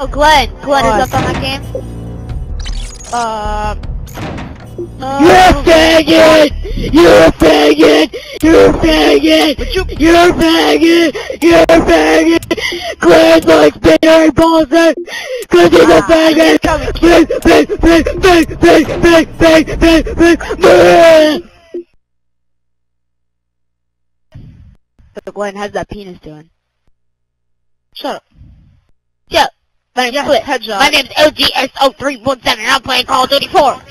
Oh, Glenn. Glenn What? is up on that game. Uh. uh, You're a faggot! You're a faggot! You're a faggot! You're a faggot! You're a faggot! Glenn's like Barry Balzer! Cause he's a Ah, faggot! tell me. Fag, fag, fag, fag, fag, fag, fag, fag, fag, fag. So Glenn, how's that penis doing? Shut up. My name is LGSO317 and I'm playing Call of Duty 4.